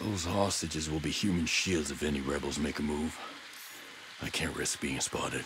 Those hostages will be human shields if any rebels make a move. I can't risk being spotted.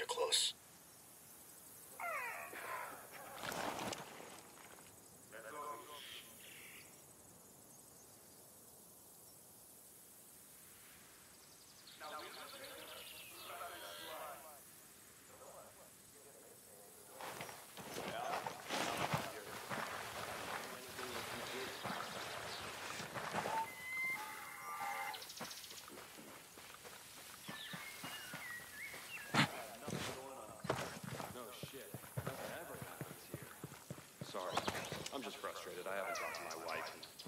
Guys are close. Sorry. I'm just frustrated. I haven't talked to my wife in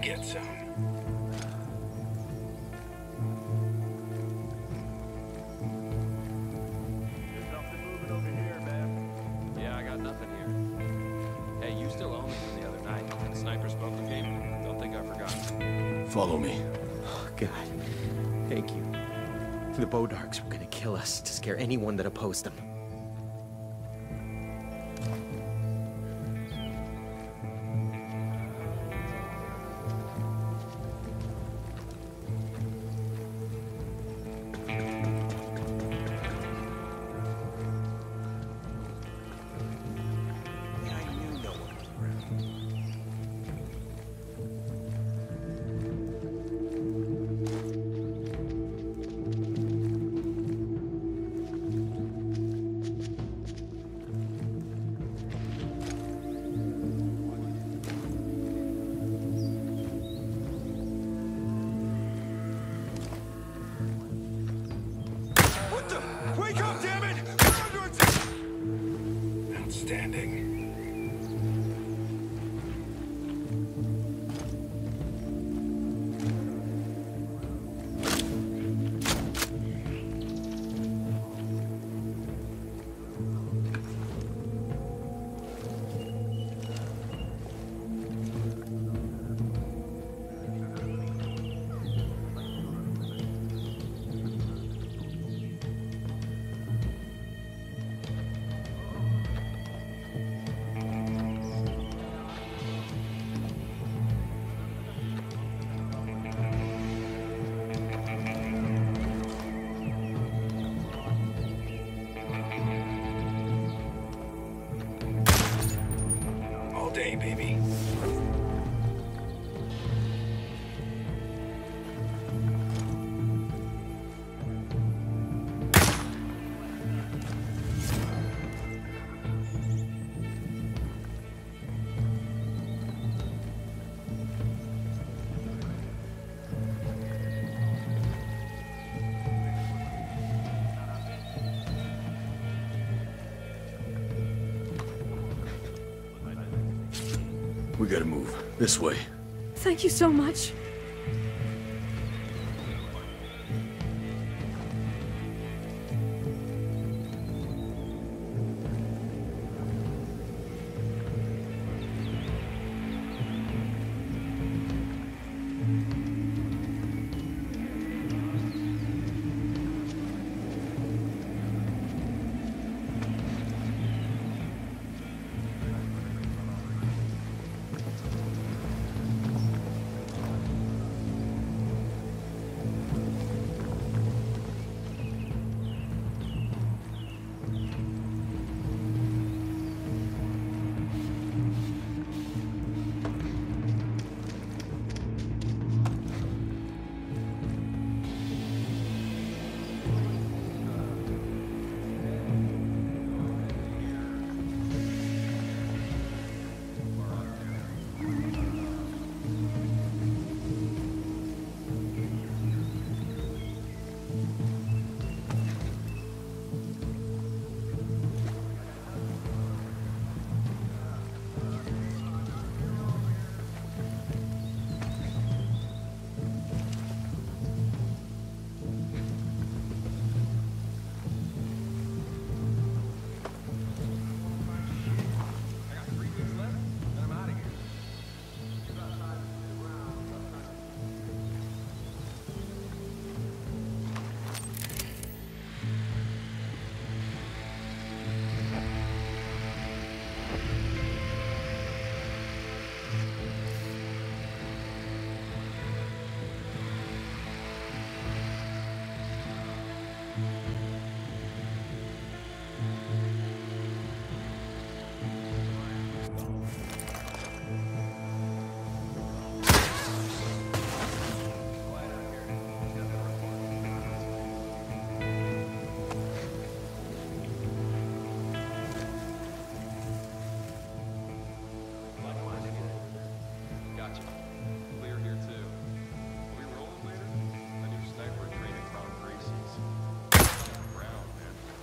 get some. There's nothing moving over here. Yeah, I got nothing here. Hey, you still owe me from the other night. The sniper spoke with me. Don't think I forgot. Follow me. Oh, God, thank you. The Bodarks were gonna kill us to scare anyone that opposed them. Baby. We gotta move. This way. Thank you so much.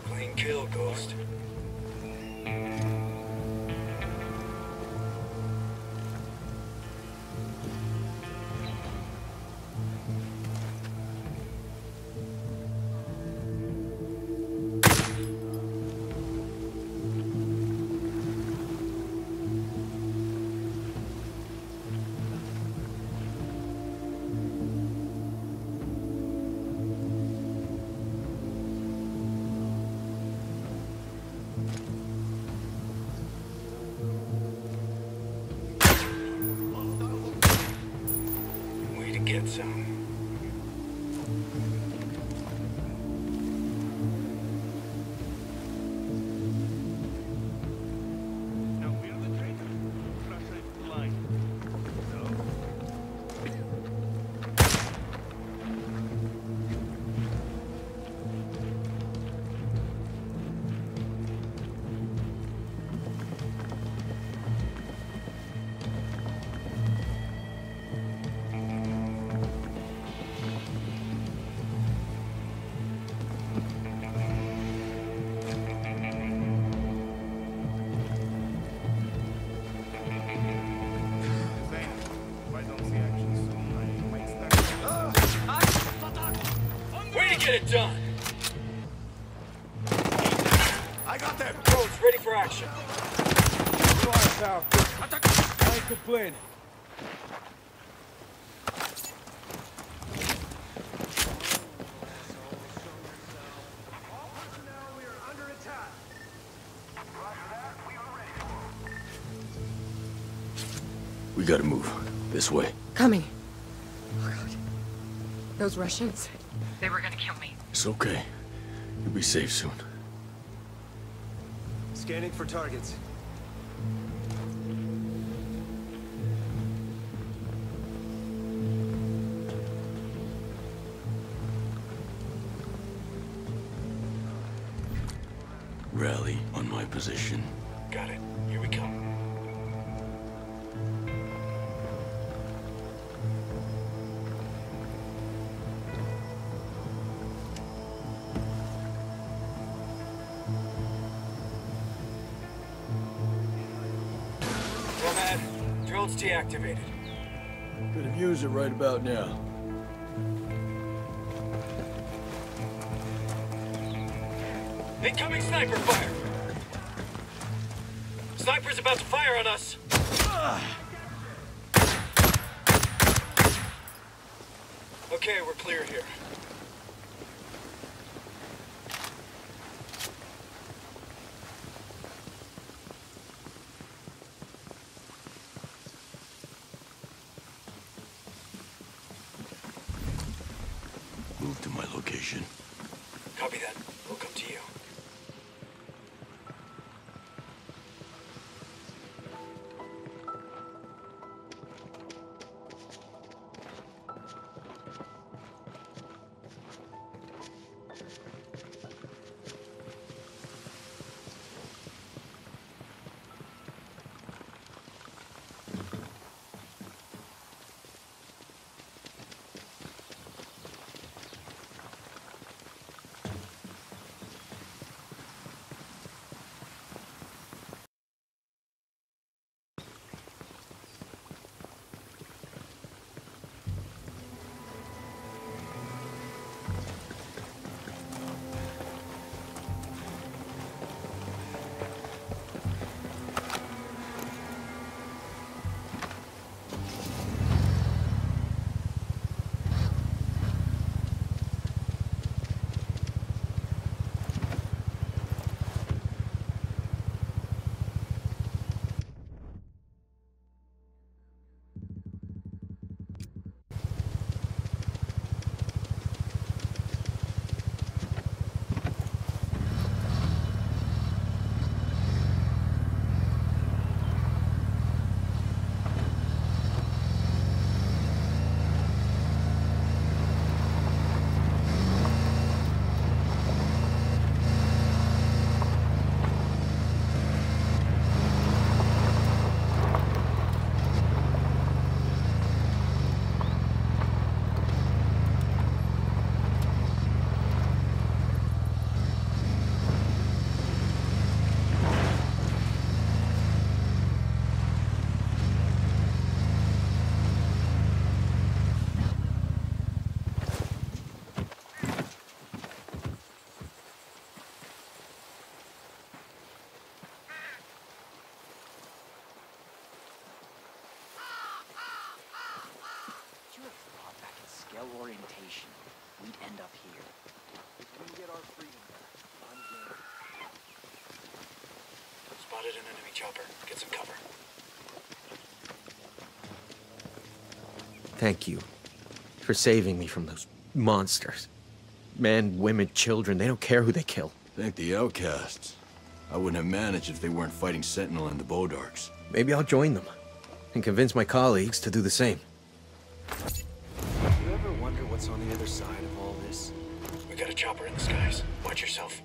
Clean kill, Ghost. Get it done! I got them! Ghost, ready for action. I complain. We gotta move. This way. Coming. Oh god. Those Russians. They were gonna kill me. It's okay. You'll be safe soon. Scanning for targets. Rally on my position. Got it. Here we come. Nomad, drill Seatbelts deactivated. Could have used it right about now. Incoming sniper fire! Sniper's about to fire on us! Ah. Okay, we're clear here. Move to my location. Copy that. We'll come to you. You orientation, we'd end up here? If we can get our freedom back, I'm game. Spotted an enemy chopper. Get some cover. Thank you for saving me from those monsters. Men, women, children, they don't care who they kill. Thank the outcasts. I wouldn't have managed if they weren't fighting Sentinel and the Bodarks. Maybe I'll join them and convince my colleagues to do the same. What's on the other side of all this? We got a chopper in the skies. Watch yourself.